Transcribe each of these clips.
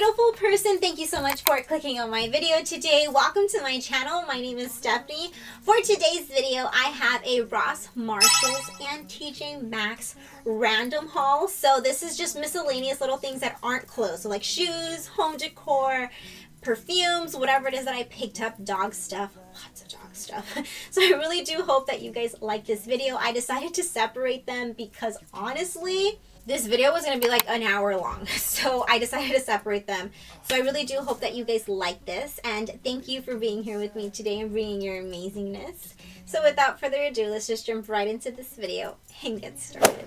beautiful person, thank you so much for clicking on my video today. Welcome to my channel. My name is Stephany. For today's video, I have a Ross Marshalls and TJ Maxx random haul. So this is just miscellaneous little things that aren't clothes. So like shoes, home decor, perfumes, whatever it is that I picked up, dog stuff, lots of dog stuff. So I really do hope that you guys like this video. I decided to separate them because honestly, this video was going to be like an hour long. So I decided to separate them. So I really do hope that you guys like this. And thank you for being here with me today and bringing your amazingness. So without further ado, let's just jump right into this video and get started.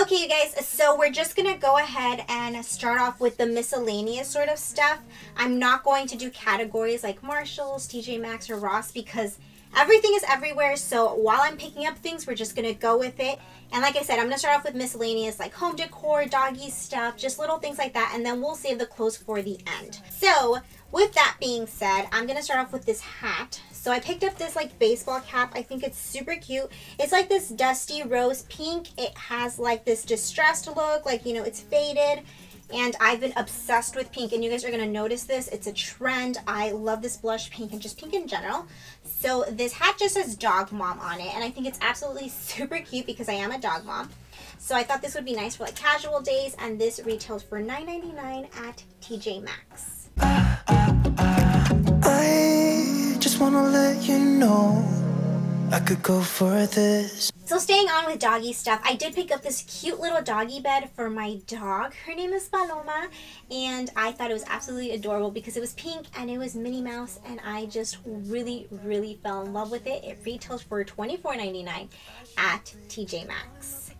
Okay, you guys, so we're just going to go ahead and start off with the miscellaneous sort of stuff. I'm not going to do categories like Marshalls, TJ Maxx, or Ross because everything is everywhere. So while I'm picking up things, we're just going to go with it. And like I said, I'm going to start off with miscellaneous like home decor, doggy stuff, just little things like that. And then we'll save the clothes for the end. So with that being said, I'm going to start off with this hat. So I picked up this like baseball cap. I think it's super cute. It's like this dusty rose pink. It has like this distressed look, like, you know, it's faded and I've been obsessed with pink and you guys are going to notice this. It's a trend. I love this blush pink and just pink in general. So this hat just says dog mom on it and I think it's absolutely super cute because I am a dog mom. So I thought this would be nice for like casual days and this retails for $9.99 at TJ Maxx. I to let you know I could go for this. So staying on with doggy stuff, I did pick up this cute little doggy bed for my dog. Her name is Paloma, and I thought it was absolutely adorable because it was pink and it was Minnie Mouse, and I just really, really fell in love with it. It retails for $24.99 at TJ Maxx.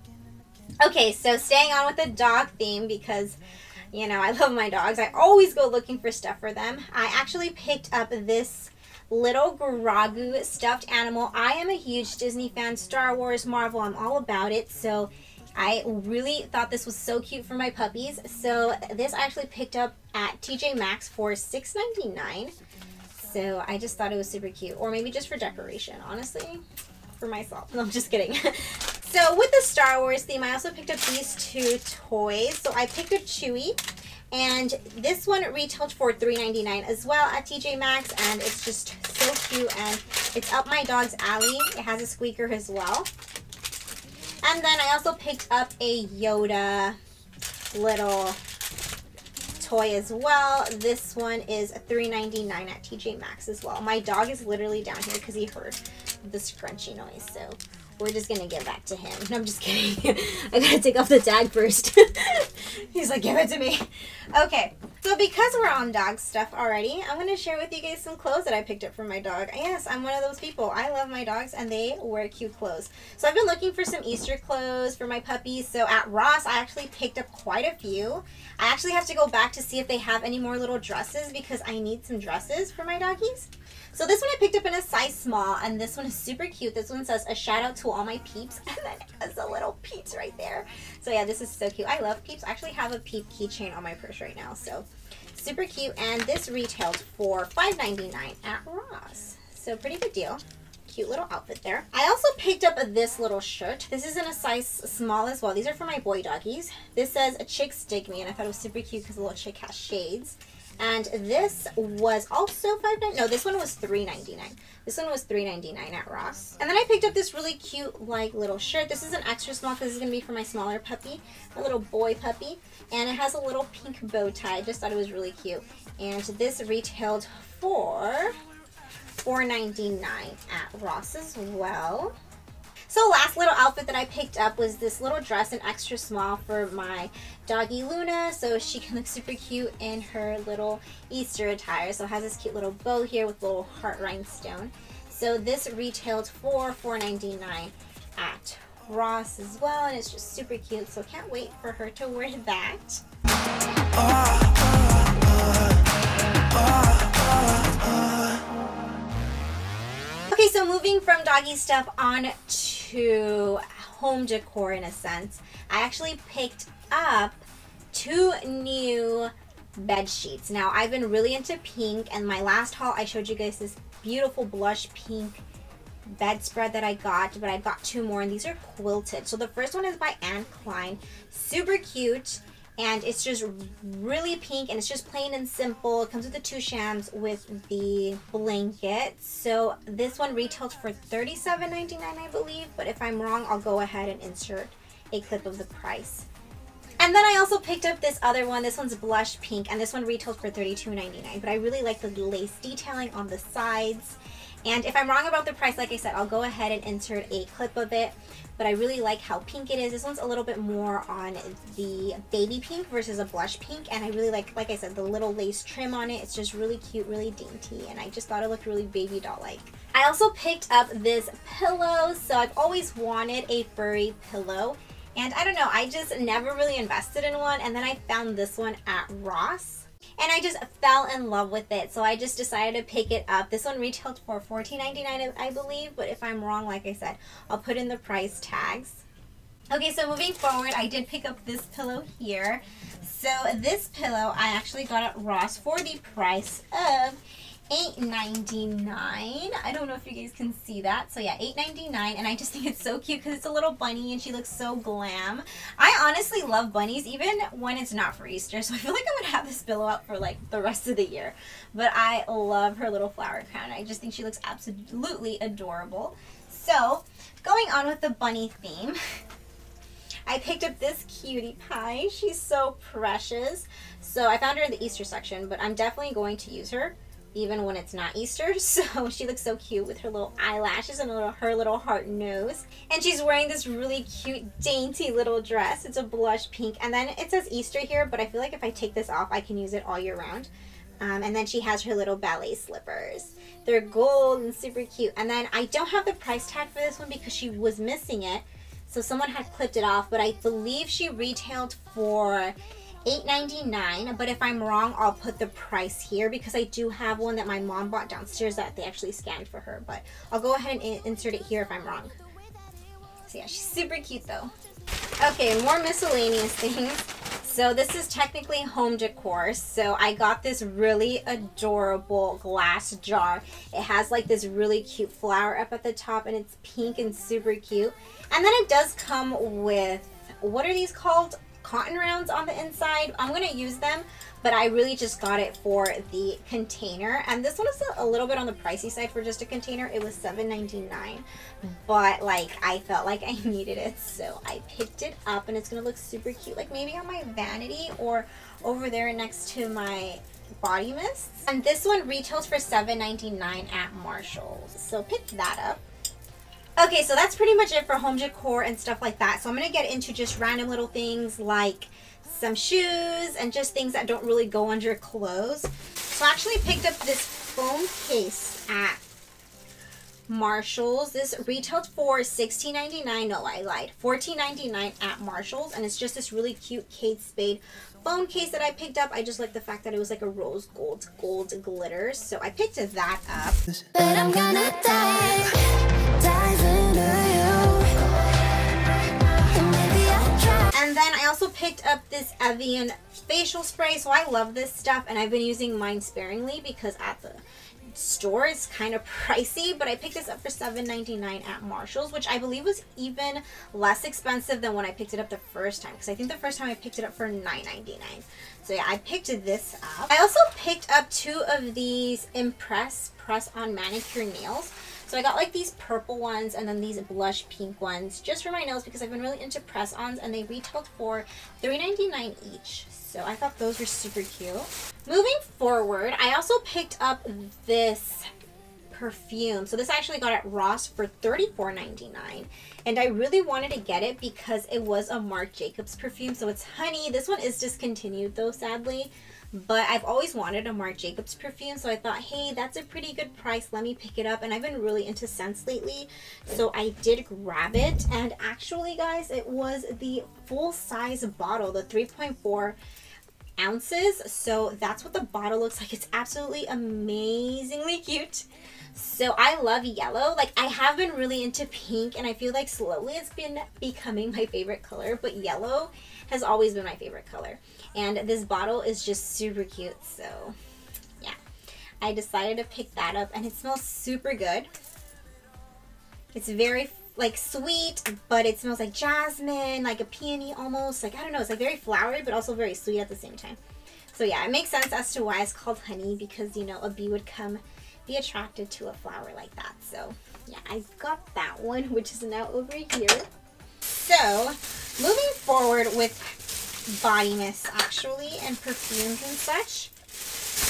Okay, so staying on with the dog theme because you know, I love my dogs. I always go looking for stuff for them. I actually picked up this little Grogu stuffed animal. I am a huge Disney fan, Star Wars, Marvel, I'm all about it. So I really thought this was so cute for my puppies. So this I actually picked up at TJ Maxx for $6.99. So I just thought it was super cute. Or maybe just for decoration, honestly. For myself. No, I'm just kidding. so with the Star Wars theme, I also picked up these two toys. So I picked up Chewie and this one retailed for $3.99 as well at TJ Maxx. And it's just so cute. And it's up my dog's alley. It has a squeaker as well. And then I also picked up a Yoda little toy as well. This one is $3.99 at TJ Maxx as well. My dog is literally down here because he heard the scrunchy noise. So we're just gonna give that to him. No, I'm just kidding. I gotta take off the tag first. He's like, give it to me. Okay, so because we're on dog stuff already, I'm gonna share with you guys some clothes that I picked up for my dog. Yes, I'm one of those people. I love my dogs and they wear cute clothes. So I've been looking for some Easter clothes for my puppies. So at Ross, I actually picked up quite a few. I actually have to go back to see if they have any more little dresses because I need some dresses for my doggies. So this one I picked up in a size small, and this one is super cute. This one says, a shout out to all my peeps, and then it has a little peeps right there. So yeah, this is so cute. I love peeps. I actually have a peep keychain on my purse right now, so super cute. And this retailed for $5.99 at Ross. So pretty good deal cute little outfit there. I also picked up this little shirt. This is in a size small as well. These are for my boy doggies. This says a chick dig me and I thought it was super cute because the little chick has shades. And this was also five nine. No, this one was three ninety nine. This one was three ninety nine at Ross. And then I picked up this really cute like little shirt. This is an extra small because this is gonna be for my smaller puppy, my little boy puppy, and it has a little pink bow tie. I just thought it was really cute. And this retailed for four ninety nine at Ross as well. So last little outfit that I picked up was this little dress, an extra small for my doggy Luna. So she can look super cute in her little Easter attire. So it has this cute little bow here with little heart rhinestone. So this retailed for $4.99 at Ross as well. And it's just super cute. So can't wait for her to wear that. Okay, so moving from doggy stuff on to home decor in a sense, I actually picked up two new bed sheets. Now, I've been really into pink, and my last haul, I showed you guys this beautiful blush pink bedspread that I got, but I got two more, and these are quilted. So the first one is by Anne Klein. Super cute. And it's just really pink and it's just plain and simple. It comes with the two shams with the blanket. So this one retails for $37.99 I believe, but if I'm wrong, I'll go ahead and insert a clip of the price. And then I also picked up this other one. This one's blush pink, and this one retails for $32.99. But I really like the lace detailing on the sides. And if I'm wrong about the price, like I said, I'll go ahead and insert a clip of it. But I really like how pink it is. This one's a little bit more on the baby pink versus a blush pink. And I really like, like I said, the little lace trim on it. It's just really cute, really dainty. And I just thought it looked really baby doll-like. I also picked up this pillow. So I've always wanted a furry pillow. And I don't know, I just never really invested in one. And then I found this one at Ross. And I just fell in love with it. So I just decided to pick it up. This one retailed for $14.99, I believe. But if I'm wrong, like I said, I'll put in the price tags. Okay, so moving forward, I did pick up this pillow here. So this pillow I actually got at Ross for the price of $8.99. I don't know if you guys can see that. So yeah, $8.99. And I just think it's so cute because it's a little bunny and she looks so glam. I honestly love bunnies even when it's not for Easter. So I feel like I'm going to have this pillow out for like the rest of the year. But I love her little flower crown. I just think she looks absolutely adorable. So going on with the bunny theme. I picked up this cutie pie. She's so precious. So I found her in the Easter section, but I'm definitely going to use her even when it's not Easter. So she looks so cute with her little eyelashes and little, her little heart nose. And she's wearing this really cute, dainty little dress. It's a blush pink. And then it says Easter here, but I feel like if I take this off, I can use it all year round. Um, and then she has her little ballet slippers. They're gold and super cute. And then I don't have the price tag for this one because she was missing it. So someone had clipped it off, but I believe she retailed for $8.99 but if I'm wrong I'll put the price here because I do have one that my mom bought downstairs that they actually scanned for her but I'll go ahead and insert it here if I'm wrong so yeah she's super cute though okay more miscellaneous things so this is technically home decor. So I got this really adorable glass jar. It has like this really cute flower up at the top and it's pink and super cute. And then it does come with, what are these called? Cotton rounds on the inside. I'm going to use them, but I really just got it for the container. And this one is a little bit on the pricey side for just a container. It was $7.99, but like I felt like I needed it, so I picked it up and it's going to look super cute, like maybe on my vanity or over there next to my body mists. And this one retails for $7.99 at Marshalls, so pick that up. Okay, so that's pretty much it for home decor and stuff like that. So I'm going to get into just random little things like some shoes and just things that don't really go under clothes. So I actually picked up this foam case at Marshalls. This retailed for $16.99. No, I lied. $14.99 at Marshalls. And it's just this really cute Kate Spade phone case that I picked up. I just like the fact that it was like a rose gold, gold glitter. So I picked that up. And then I also picked up this Evian facial spray. So I love this stuff and I've been using mine sparingly because at the store it's kind of pricey, but I picked this up for $7.99 at Marshalls, which I believe was even less expensive than when I picked it up the first time. Because I think the first time I picked it up for $9.99. So yeah, I picked this up. I also picked up two of these Impress press-on manicure nails. So I got like these purple ones and then these blush pink ones just for my nails because I've been really into press-ons and they retailed for $3.99 each. So I thought those were super cute. Moving forward, I also picked up this perfume. So this I actually got at Ross for $34.99. And I really wanted to get it because it was a Marc Jacobs perfume. So it's honey. This one is discontinued though, sadly. But I've always wanted a Marc Jacobs perfume, so I thought, hey, that's a pretty good price. Let me pick it up. And I've been really into scents lately, so I did grab it. And actually, guys, it was the full-size bottle, the 3.4 ounces. So that's what the bottle looks like. It's absolutely amazingly cute. So I love yellow. Like I have been really into pink and I feel like slowly it's been becoming my favorite color, but yellow has always been my favorite color. And this bottle is just super cute. So yeah, I decided to pick that up and it smells super good. It's very like sweet, but it smells like jasmine, like a peony almost. Like I don't know, it's like very flowery, but also very sweet at the same time. So yeah, it makes sense as to why it's called honey because you know a bee would come be attracted to a flower like that. So yeah, I got that one, which is now over here. So moving forward with body mist actually and perfumes and such.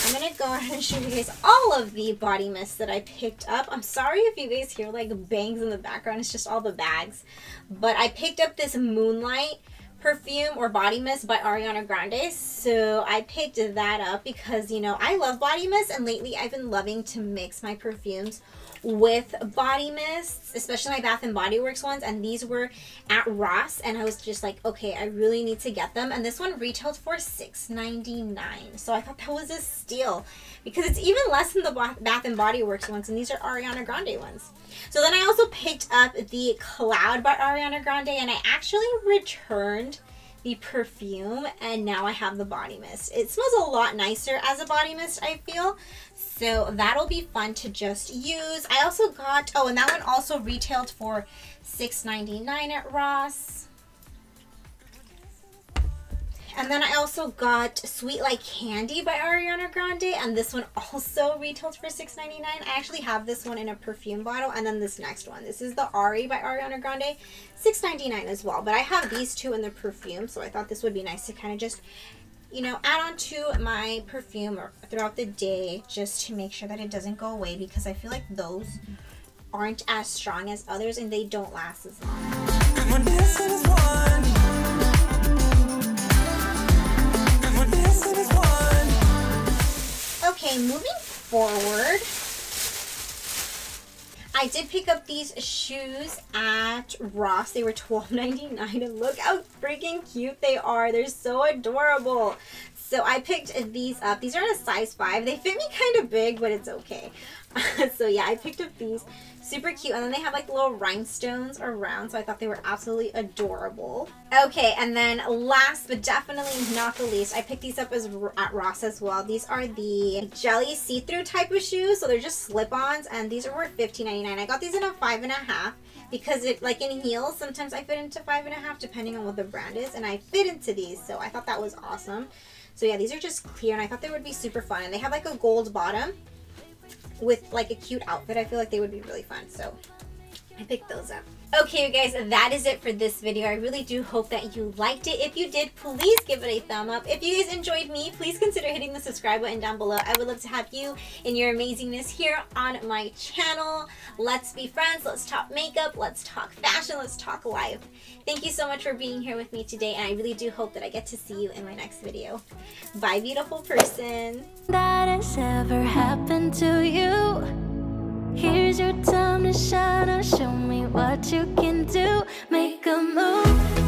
I'm to go ahead and show you guys all of the body mists that I picked up. I'm sorry if you guys hear like bangs in the background. It's just all the bags. But I picked up this Moonlight perfume or body mist by Ariana Grande. So I picked that up because, you know, I love body mist and lately I've been loving to mix my perfumes with body mists, especially my Bath and Body Works ones, and these were at Ross, and I was just like, okay, I really need to get them. And this one retailed for $6.99, so I thought that was a steal because it's even less than the Bath and Body Works ones, and these are Ariana Grande ones. So then I also picked up the Cloud by Ariana Grande, and I actually returned the perfume and now I have the body mist. It smells a lot nicer as a body mist, I feel. So that'll be fun to just use. I also got, oh, and that one also retailed for $6.99 at Ross. And then I also got Sweet Like Candy by Ariana Grande. And this one also retails for $6.99. I actually have this one in a perfume bottle. And then this next one. This is the Ari by Ariana Grande. $6.99 as well. But I have these two in the perfume. So I thought this would be nice to kind of just you know, add on to my perfume throughout the day just to make sure that it doesn't go away because I feel like those aren't as strong as others and they don't last as long. Okay, moving forward, I did pick up these shoes at Ross. They were $12.99 and look how freaking cute they are. They're so adorable. So I picked these up. These are in a size 5. They fit me kind of big, but it's okay. so yeah, I picked up these. Super cute. And then they have like little rhinestones around. So I thought they were absolutely adorable. Okay, and then last but definitely not the least, I picked these up as at Ross as well. These are the jelly see-through type of shoes. So they're just slip-ons. And these are worth $15.99. I got these in a five and a half because it like in heels sometimes I fit into five and a half depending on what the brand is and I fit into these so I thought that was awesome so yeah these are just clear and I thought they would be super fun and they have like a gold bottom with like a cute outfit, I feel like they would be really fun. So I picked those up. Okay, you guys, that is it for this video. I really do hope that you liked it. If you did, please give it a thumb up. If you guys enjoyed me, please consider hitting the subscribe button down below. I would love to have you and your amazingness here on my channel. Let's be friends. Let's talk makeup. Let's talk fashion. Let's talk life. Thank you so much for being here with me today, and I really do hope that I get to see you in my next video. Bye, beautiful person. That has ever happened to you. Here's your time to shine. Show me what you can do. Make a move.